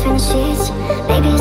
different sheets. baby.